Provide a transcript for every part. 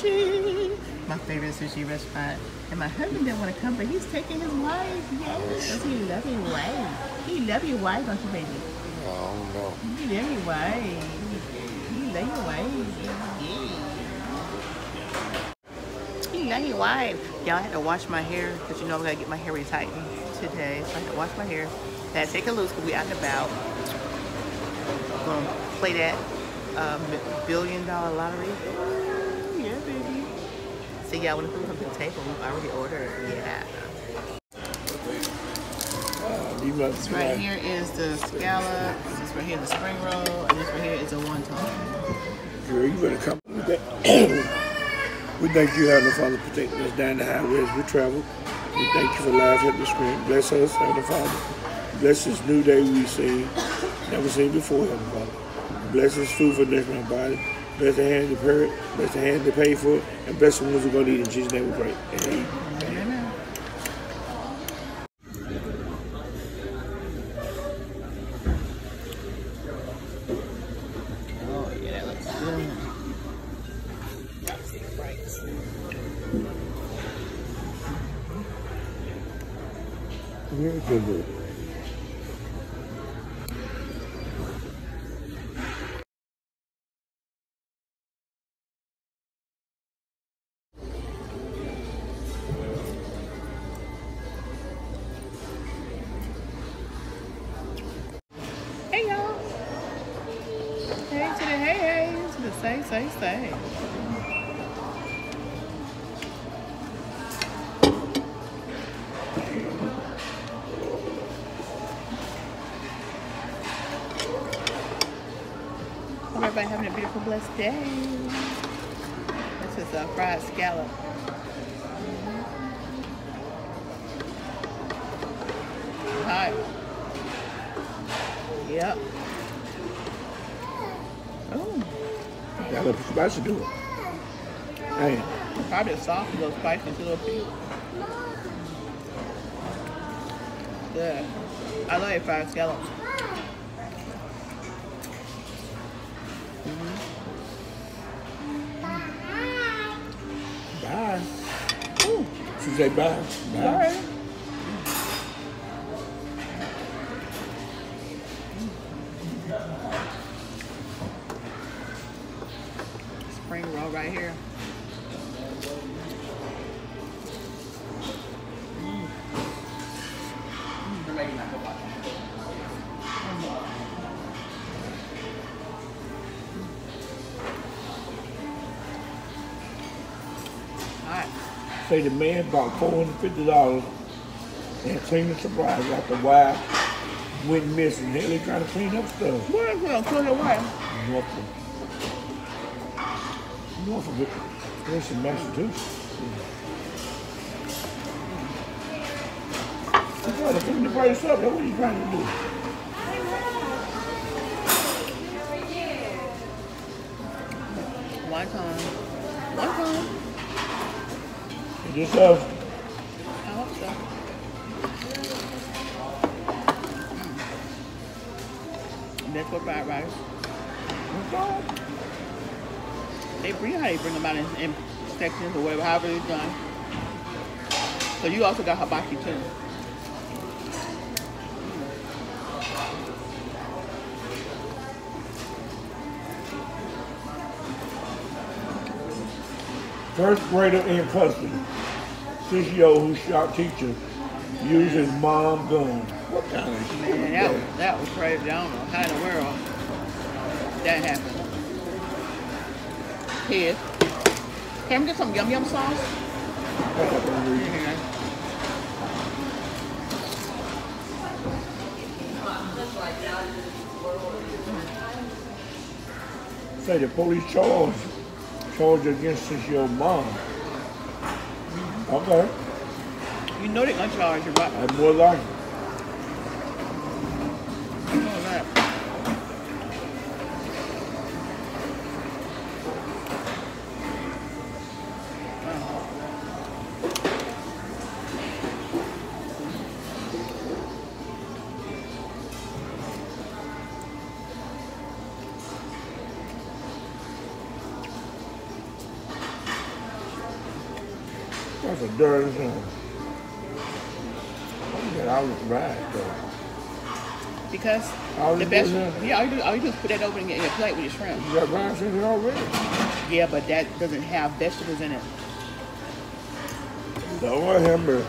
sushi. My favorite sushi restaurant. And my husband didn't want to come, but he's taking his wife. Yes, does he love his wife? He love your wife, don't you, baby? I don't know. He love your wife. He love your wife. He love your wife. Y'all I had to wash my hair because you know I'm gonna get my hair retightened today. So I had to wash my hair. I had to take it loose because we out and about. Gonna play that um, billion dollar lottery. Ooh, yeah, baby. So y'all to the table? We've already ordered. Yeah. This right here is the scallop. This right here is the spring roll. And this right here is a wonton. Girl, you better come with that. we thank you, Heavenly Father, for taking us down the highway as we travel. We thank you for life at the screen. Bless us, Heavenly Father. Bless this new day we see, never seen before, Heavenly Father. Bless this food for nourishing our body. Bless the hand to prepare it. Bless the hand to pay for it. And bless the ones we're going to eat. In Jesus' name we pray. Amen. Amen. Oh yeah, that looks good. Very good. Say say A spicy to it. Hey, probably a little spicy, a little pink. Good. I love your fried scallops. Mm-hmm. bye. Ooh, She say bye. Bye. sorry. Say the man bought four hundred fifty dollars and cleaning supplies surprise out the wife went missing. Hell, they trying to clean up stuff. Where is it? Close your wife. Norfolk. Norfolk. There's in Massachusetts. You trying to clean the place up. What are you trying to do? This us? I hope so. That's what fried rice. They bring how they bring them out in, in sections or whatever, however it's done. So you also got hibachi too. First grader in custody. Six-year-old who shot teacher using mom gun. What kind of shit? Man, that was, that was crazy. I don't know how in the world that happened. Here. Can we get some yum yum sauce? Say the police charge charge against six-year-old mom. Okay, You know they're gonna charge you, right? that's more like That's a dirty thing. I get out of right though. Because All the best, yeah, all you do, all you do is put that over in your, in your plate with your shrimp. You got in it already. Yeah, but that doesn't have vegetables in it. The oil hamburger.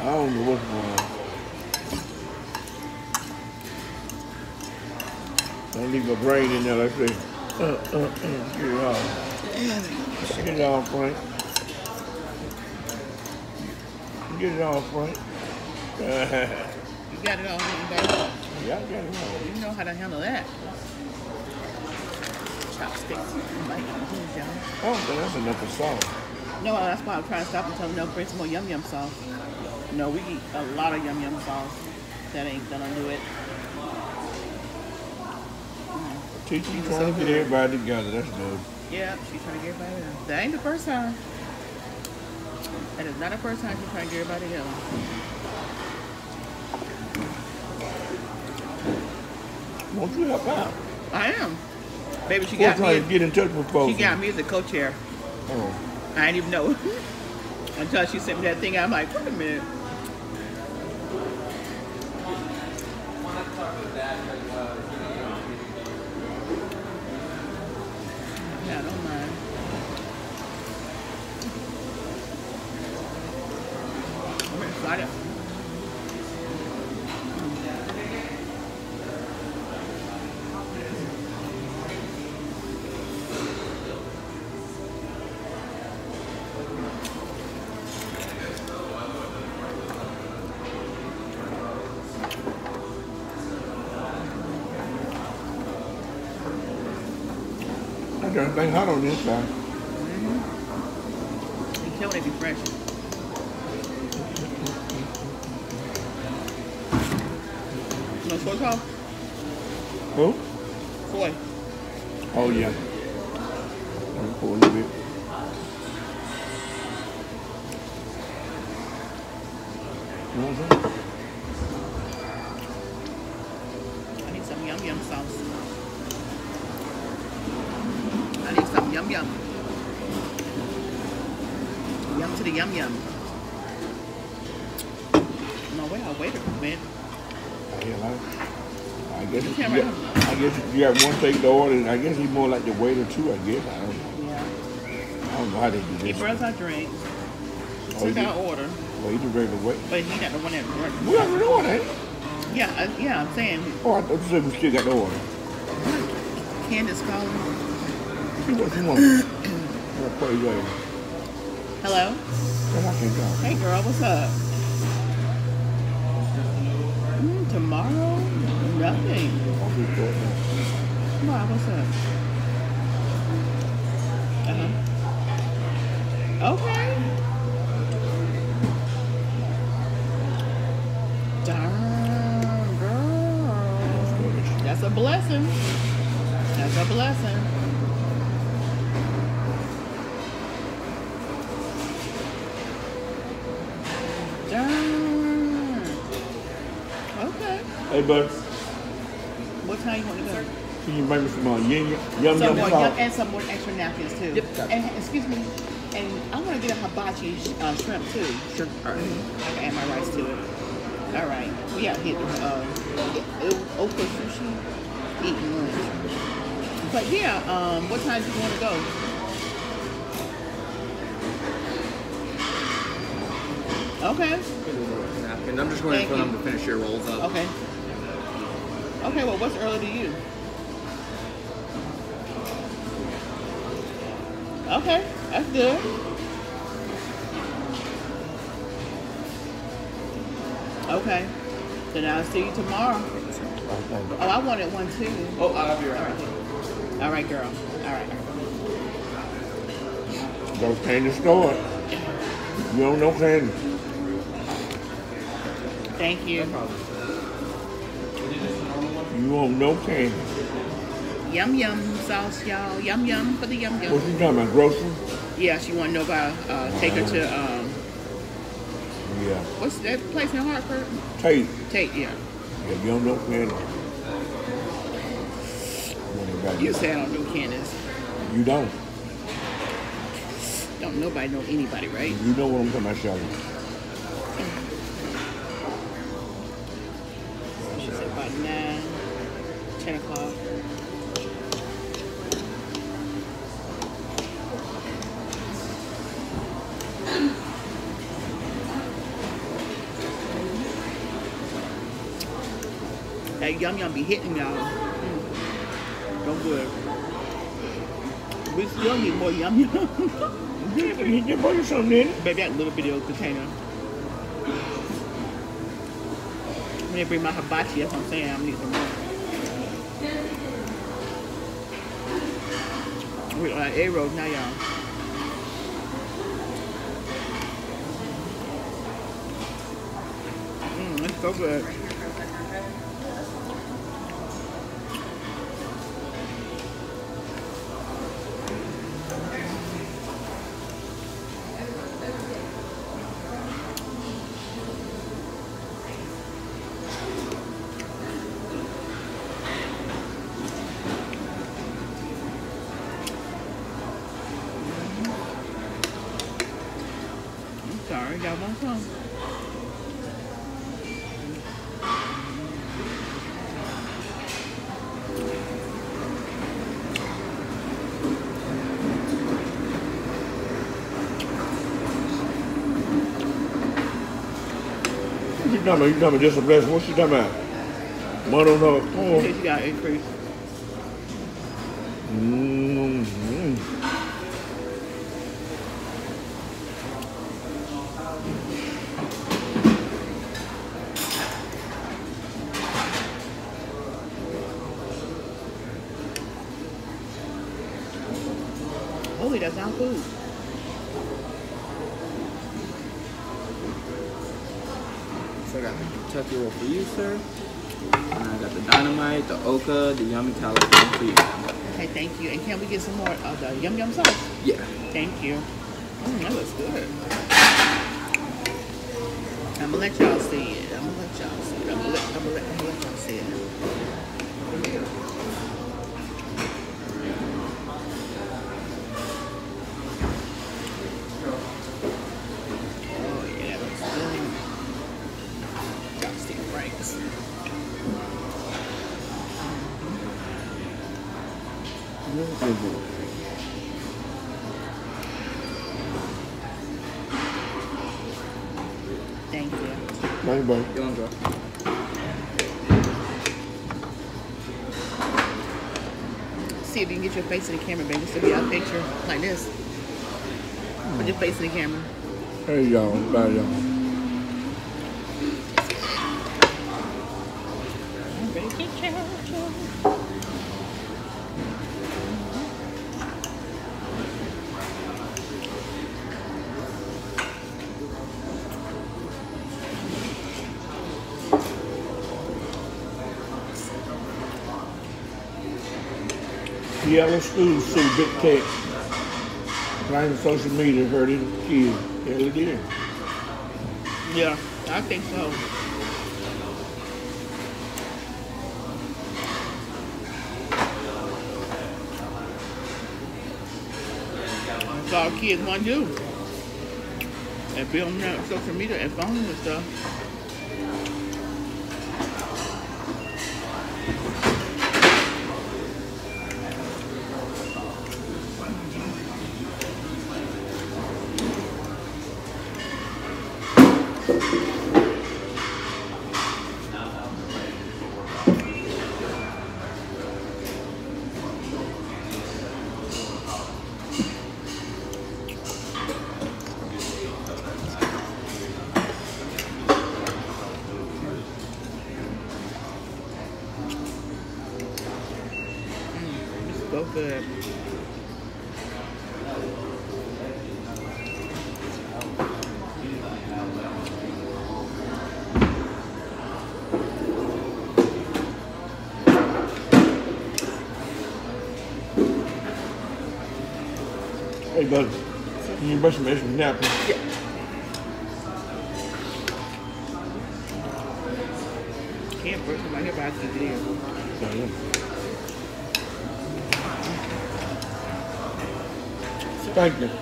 I don't know what's going on. Don't leave a brain in there. Uh, uh, uh, get it off. Get it off, Frank. Get it off, Frank. You got it all in back. I got it off. You know how to handle that. Chopsticks. Oh, might not use them. I don't think that's enough of salt. No, that's why I'm trying to stop and tell them, no, bring some more yum yum sauce. No, we eat a lot of yum yum sauce. That ain't gonna do it. Teaching trying to get everybody together, that's good. Yeah, she's trying to get everybody together. That ain't the first time. That is not the first time she's trying to get everybody together. Won't you help out? I am. Baby, she got trying to me. get in touch with folks. She got me as a co-chair. Oh. I didn't even know. Until she sent me that thing, I'm like, wait a minute. Yeah, I don't mind. I'm excited. I got thing hot on this side. You can tell they be fresh. No soy sauce? Who? Soy. Oh yeah. Pour a little bit. You want some? I need some yum yum sauce. I need some yum yum. Yum to the yum yum. No way, I'll wait a minute. Yeah, I, I guess You got, I guess you got one take the order, and I guess he's more like the waiter too. I guess I don't know. Yeah. I don't know how they do He this. brought us our drinks, Oh, took he our did- order, Well, he just ready to wait. but he got the one that We got the order. Yeah, uh, yeah, I'm saying Oh, I thought you said we still got the order. Candace calling. Hello? Hey girl, what's up? Mm, tomorrow? Nothing. Why, what's up? Uh-huh. Okay. Darn, girl. That's a blessing. That's a blessing. Darn. Okay. Hey, bud, What time you want to go? can you bring me some uh, yum yum yum Some yum more, sauce? yum, and some more extra napkins too. Yep. And excuse me, and I want to get a hibachi sh- uh, shrimp too. Sure. All right. I can add my rice to it. All right. We out here uh, o- Ooka sushi, eating lunch. But yeah, um, what time do you want to go? Okay. Napkin. I'm just waiting for them to finish your rolls up. Okay. Okay. Well, what's early to you? Okay, that's good. Okay. Then I'll see you tomorrow. Oh, I wanted one too. Oh, I'll be All right right. back. All right, girl. All right. Don't candy store. You don't know candy. Thank you. You won't know candy. Yum yum sauce, y'all. Yum yum for the yum What yum. you talking about, grocery? Yeah, she want to know about uh, take her to um, Yeah. what's that place in Hartford? Tate. Take yeah. Yeah, you don't know candy. You ain't got You it. say I don't do Candace. You don't. Don't nobody know anybody, right? You know what I'm talking about, Shelly. She said about nine, ten o'clock. That yum yum be hitting y'all. Mm. Don't good. We still need more yum yum. You just bought you something in. Baby, that little video container. I'm gonna bring my hibachi, that's what I'm saying. I'm gonna need some more. We're on uh, A road now, y'all. Mmm, it's so good. I'm sorry, y'all want? What you talking about? You talking about just a blessing? What you talking about? One on her. Oh. you got increase. Mm-hmm. Holy, that sounds food. So I got the Kentucky roll for you, sir. And I got the dynamite, the Ooka, the yummy California for you. Okay, thank you. And can we get some more of the yum yum sauce? Yeah. Thank you. Mm, that looks good. I'm gonna let y'all see it. I'm gonna let y'all see it. I'm gonna let, I'm gonna let, I'm gonna let y'all see it. Thank you, buddy. You want to? See if you can get your face in the camera, baby. So will be our picture like this. Put your face in the camera. Hey, y'all. Bye, y'all. Seattle schools see big tech playing social media hurting kids. Hell it is. Yeah, I think so. That's all kids want to do. And be on social media and phone and stuff. You brush some extra napkins? Yeah. Can't brush my hair, but I see video. Yeah, yeah. Thank you.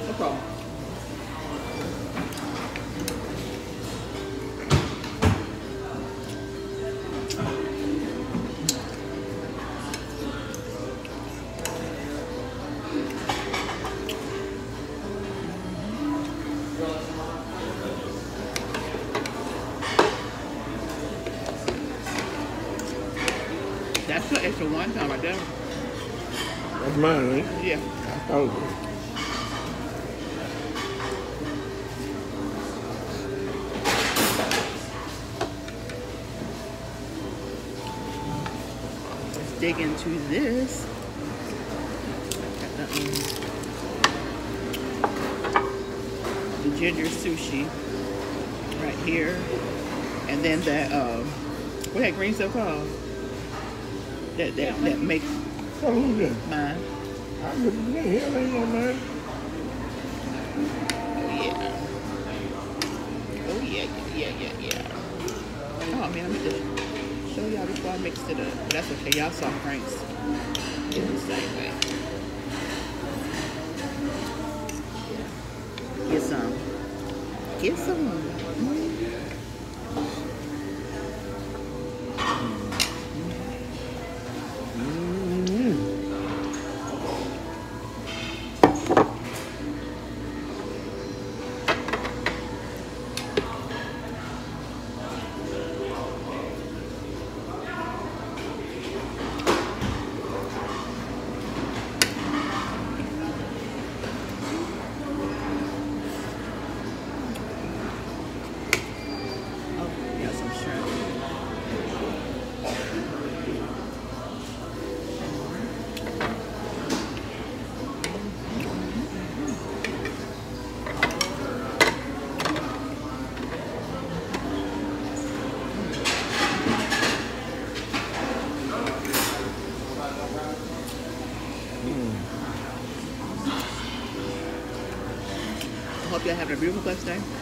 Into this. Got the, the ginger sushi right here. And then that, um, what that green stuff called? That, that, that makes who's that? mine. I wouldn't the hell ain't no man. Oh yeah. Oh yeah, yeah, yeah, yeah. Oh man, let me just show y'all before I mixed it up. But that's okay. Y'all saw Frank's. The same way. Get some. Get some. Having a beautiful blessed day.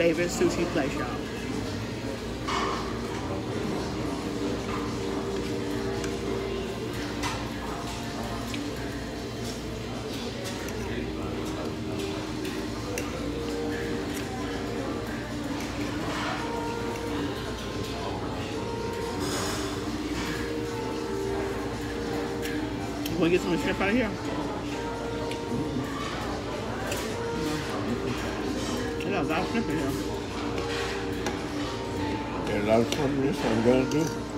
Favorite sushi place, y'all. To get some shrimp out of here? Shrimp in here. Fun in this I'm gonna do.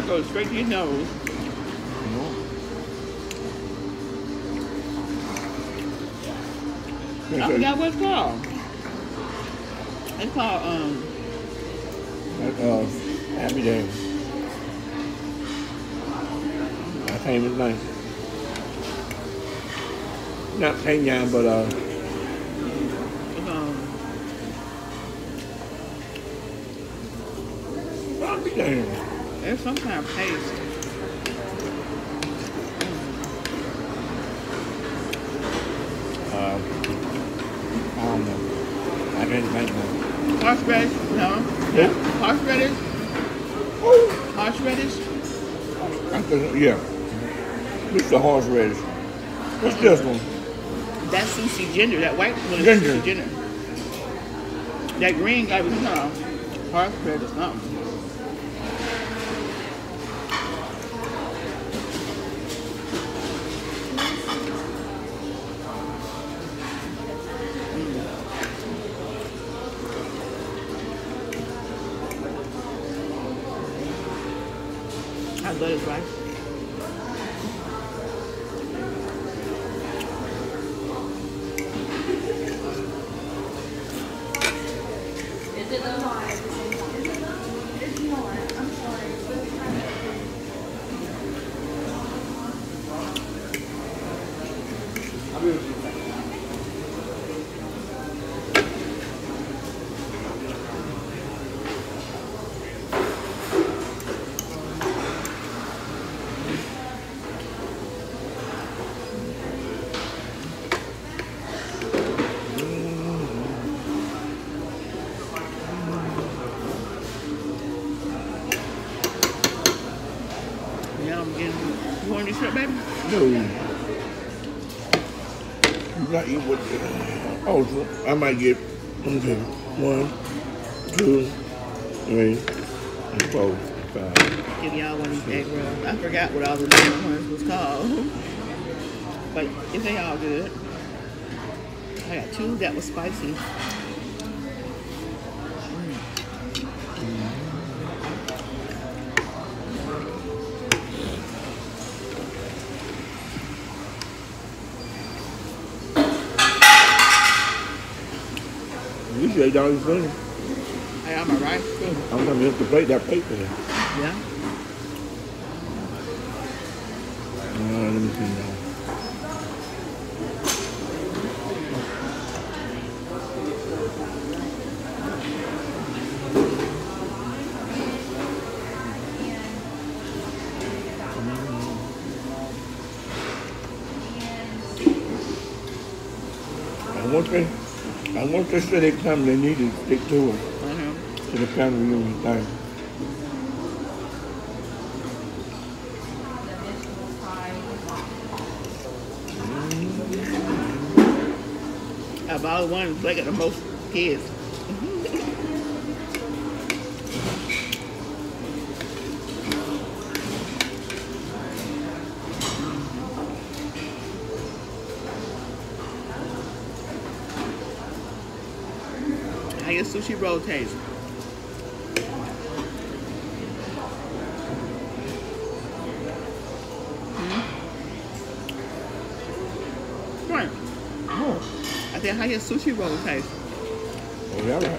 That goes straight to your nose. I forgot what it's called. It's called, um, That, uh, Happy Day. I can't even think. Not Penyan, but uh, um, Happy Day. It's some kind of paste. Uh, I don't know. I didn't think now. Horseradish? No. Yeah. Horseradish? Oh, Horseradish? I think, yeah. This is the horseradish. What's this one? That's Susie Ginger. That white one is Ginger. Susie Ginger. That green guy was no. Horseradish, something. I might get. Okay, one, two, three, and four, five. Give y'all one of these egg rolls. I forgot what all the little ones was called. but if they all good. I got two that was spicy. You should eight dollars twenty. I got my rice too. I'm gonna have to plate that plate for. Yeah. Uh, let me see now. And once want to say they come, they need to stick to it, Uh-huh. to the family reunion thing. Of all the ones, they got the most kids. Sushi roll taste? Hmm? Right. Oh, I said, how your sushi roll taste? oh, yeah,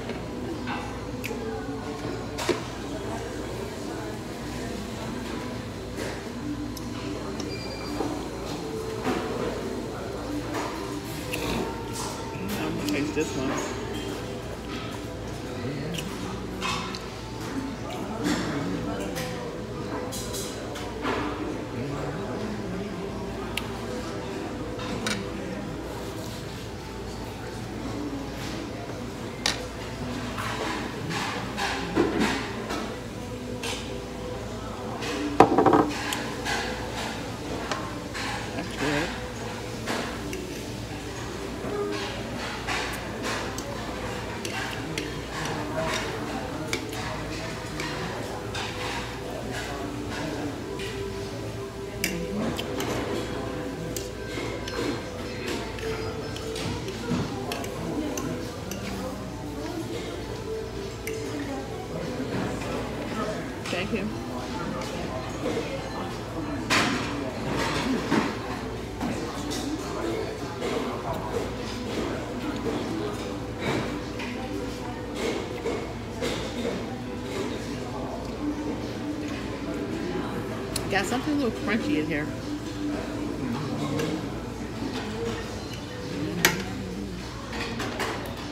Got something a little crunchy in here.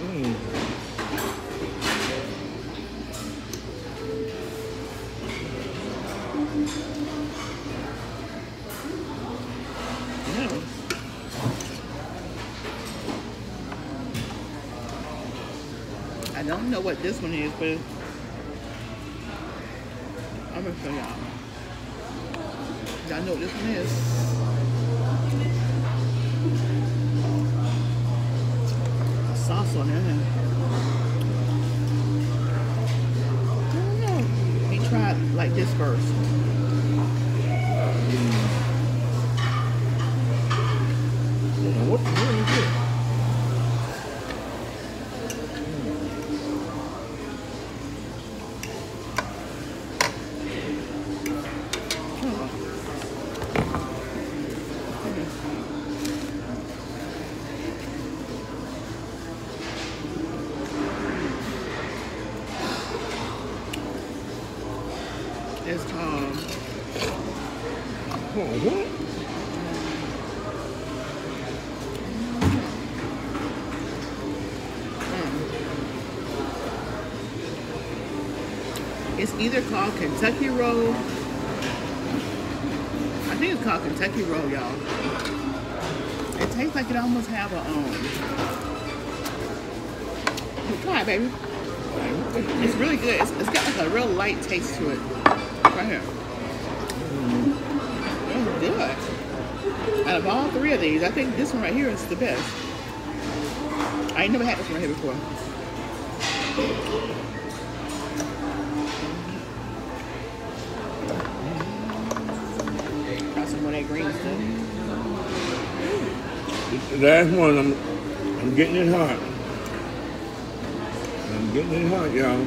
Mm. I don't know what this one is, but I'm gonna show y'all. Y'all know what this one is. Sauce on it. me try like this first. Yeah, what the hell is this? It's um Oh, what? It's either called Kentucky Roll. I think it's called Kentucky Roll, y'all. It tastes like it almost have a um. Try it, baby. It's really good. It's, it's got like a real light taste to it. Right here. It's good. Out of all three of these, I think this one right here is the best. I ain't never had this one right here before. That green stuff. The last one, I'm, I'm getting it hot. I'm getting it hot, y'all.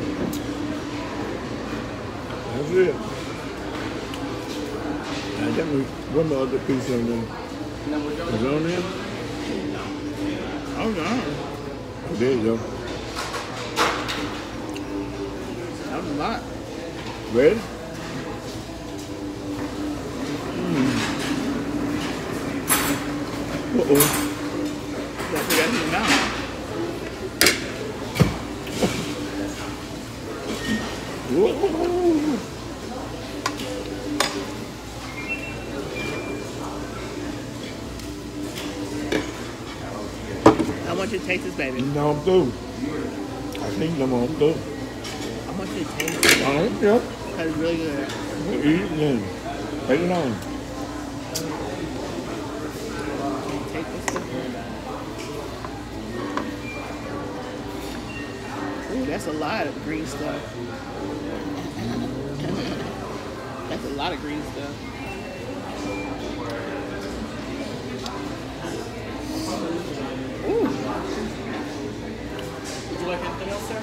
That's it. I got me one more other piece on there. Is it on there? Oh no, Oh, there you go. that was a lot. Ready? Uh-oh. Gotta put that in your mouth. Whoa. I want you to taste this, baby. No, I'm through. I think I'm on through. I want you to taste it. I don't care. It's really good. Eat it then. Take it on. Lot of green stuff. that's a lot of green stuff. Ooh, Would you like anything else, sir?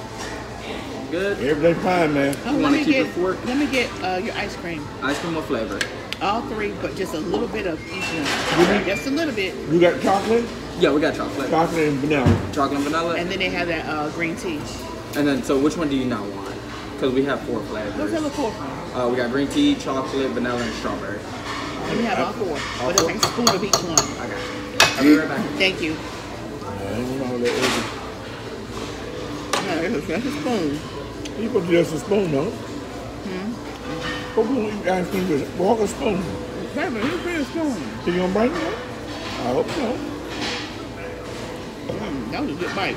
Good. Everything fine, man. oh, You let wanna me keep get it fork? let me get uh, your ice cream. Ice cream or flavor? All three, but just a little bit of each one. Just a little bit. You got chocolate? Yeah, we got chocolate. Chocolate and vanilla. Chocolate and vanilla. And then they have that uh, green tea. And then, so which one do you not want? Because we have four What's flavors. that look for? Let Uh, we got green tea, chocolate, vanilla, and strawberry. me have all four. All But four? it's like a spoon of each one. I got you. I'll be right back. Thank you. I don't know that is. Yeah, that's a- a spoon. You put just a spoon, no? Hmm? What will you ice cream with? Walk a spoon. Baby, here's a spoon. So you gonna bring it? I hope so. Mm, that was a good bite.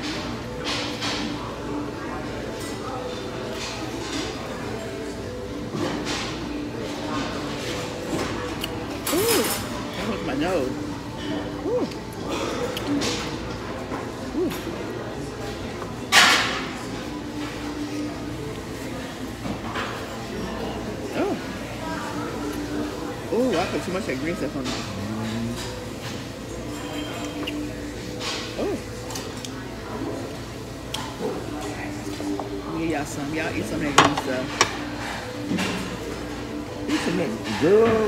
Much of that. Oh. Yeah, y'all some. Y'all eat some of that green stuff. You some that girl.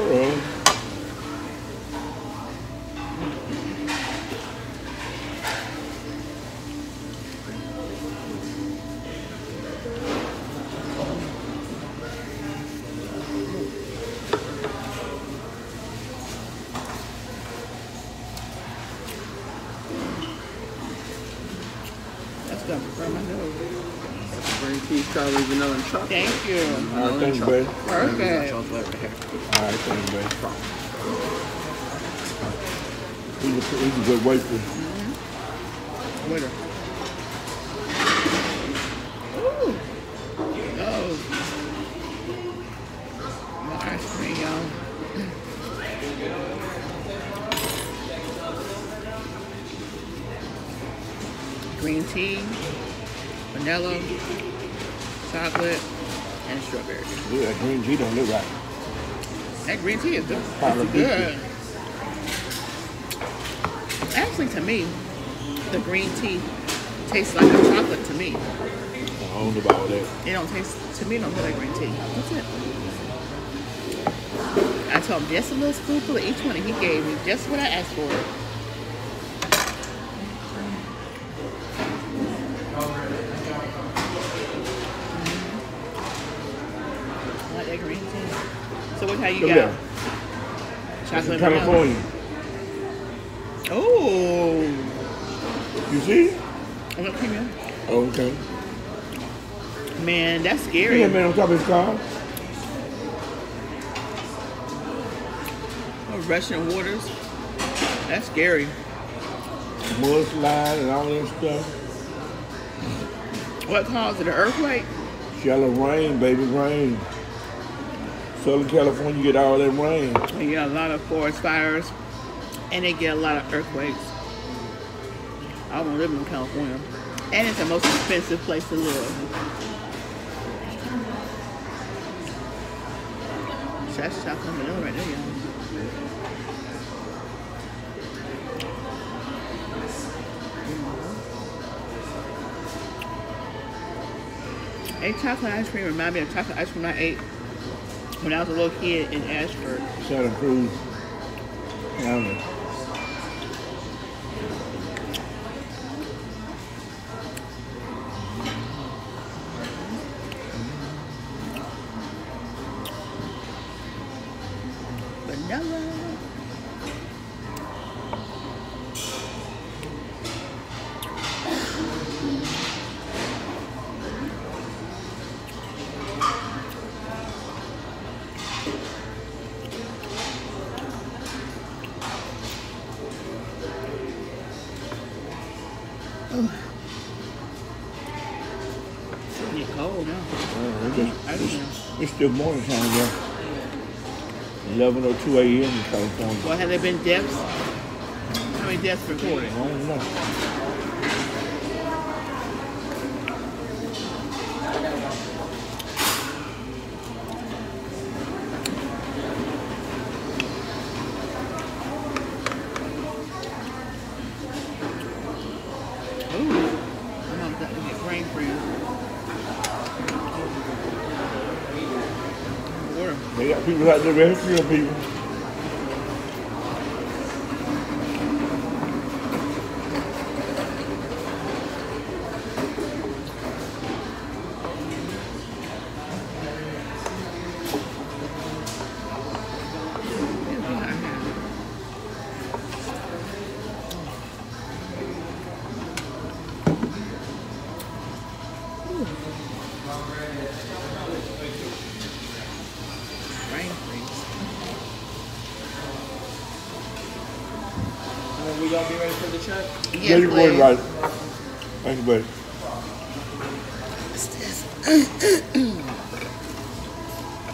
vanilla chocolate. Thank you. Vanilla All right, thanks, babe. Perfect. Chocolate right. All right, thanks, babe. This is a good waiter. Mm -hmm. Waiter. Ooh. Oh. My ice cream. Green tea, vanilla chocolate, and strawberry. Ooh, that green tea don't look right. That green tea is good. It's good. Actually, to me, the green tea tastes like a chocolate to me. I don't know about that. It don't taste to me. It don't taste like green tea. That's it. I told him just a little spoonful of each one, and he gave me just what I asked for. I like that green tea. So what how you Look got? at Chocolate in. California. Oh, You see? I want premium. Oh, okay. Man, that's scary. Yeah, man on top of his car? Oh, Russian waters. That's scary. Mudslide and all that stuff. What caused it? An earthquake? Shallow rain, baby, rain. Southern California, you get all that rain. They get a lot of forest fires, and they get a lot of earthquakes. I to live in California, and it's the most expensive place to live. That's chocolate vanilla right there, y'all. Mm-hmm. A chocolate ice cream remind me of chocolate ice cream I ate when I was a little kid in Ashford. Santa Cruz County. It's getting cold now. Uh, it's, just- I don't know. it's still morning time there. 11.02 a.m. in California. Well, have there been deaths? How many deaths recorded? I don't know. Ooh, I'm about to get brain freeze. Water. They got people out there ready to kill people. When we gonna be ready for the check? Yes, Yeah, you're going please. right. Thank you, buddy. What's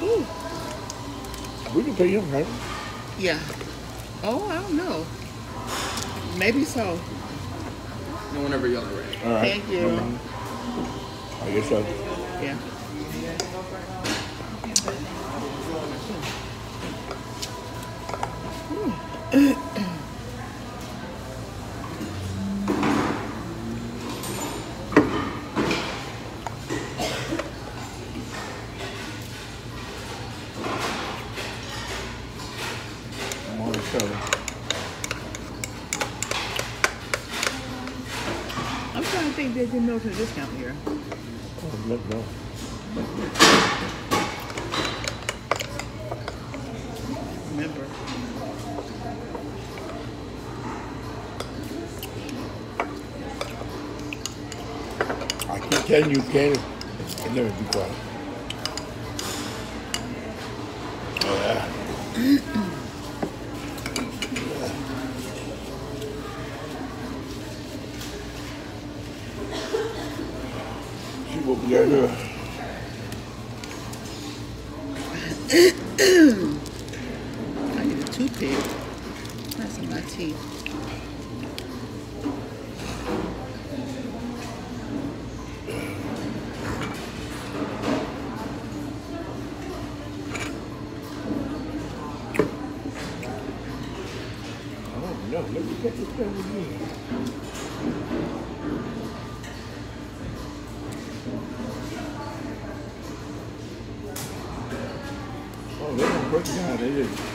Ooh, We can pay him, right? yeah. Oh, I don't know. Maybe so. No, whenever y'all are ready. All right. Thank you. I guess so. Yeah. I'm on the show. I'm trying to think they did military discount here. Oh, let go. Remember. Telling you, Candy. Let me be quiet. Oh, yeah. See what we got here. I need a toothpick. That's in my teeth. Break it down.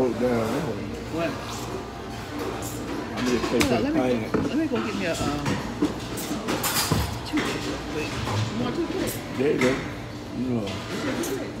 Broke down. What? I need to take on, some let me go, let me go get me a um toothpick quick. You want a toothpick? There you go. No.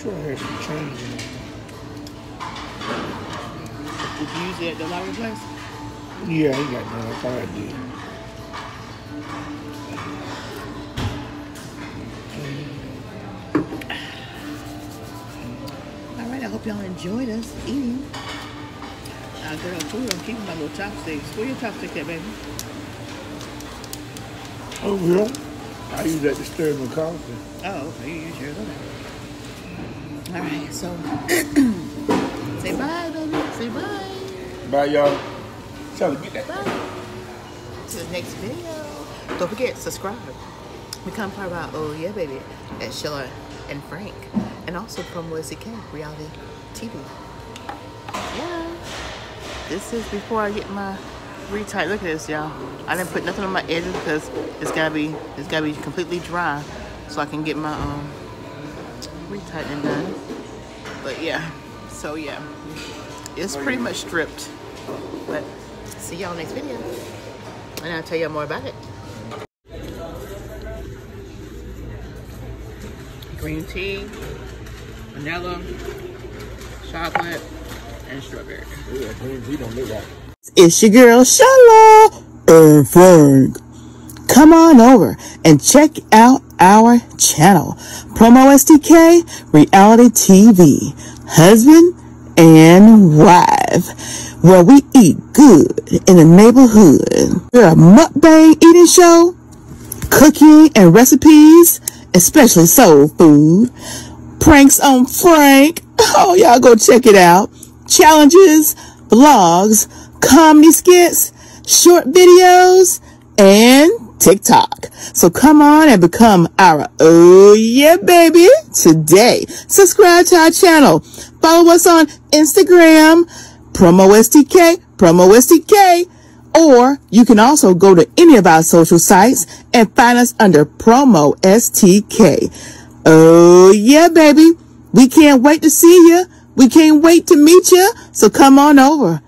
Sure had some change in it. Did you use it at the lottery place? Yeah, ain't got none. I thought I did. All right, I hope y'all enjoyed us eating. Uh, good old food. I'm keeping my little chopsticks. Where your chopstick at, baby? Oh, well, I use that to stir my coffee. Oh, okay. You use yours. Okay. All right, so say bye, baby. Say bye. Bye, y'all. Tell get that. Bye. To the next video. Don't forget, subscribe. Become part of our Oh Yeah Baby at Sheila and Frank. And also from STK Reality TV. Yeah. This is before I get my retight. Look at this, y'all. I didn't put nothing on my edges because it's gotta be it's gotta be completely dry so I can get my um retightening done. But yeah. So yeah. It's pretty much stripped. But see y'all next video. And I'll tell y'all more about it. Green tea, vanilla, chocolate, and strawberry. Yeah, green tea don't look right. It's your girl Sheila and Frank. Come on over and check out our channel, Promo STK Reality TV, husband and wife, where we eat good in the neighborhood. We're a mukbang eating show, cooking and recipes, especially soul food, pranks on Frank. Oh, y'all go check it out. Challenges, vlogs, comedy skits, short videos, and TikTok. So come on and become our Oh Yeah Baby today. Subscribe to our channel. Follow us on Instagram, Promo STK, Promo STK. Or you can also go to any of our social sites and find us under Promo STK. Oh yeah, baby. We can't wait to see you. We can't wait to meet you. So come on over.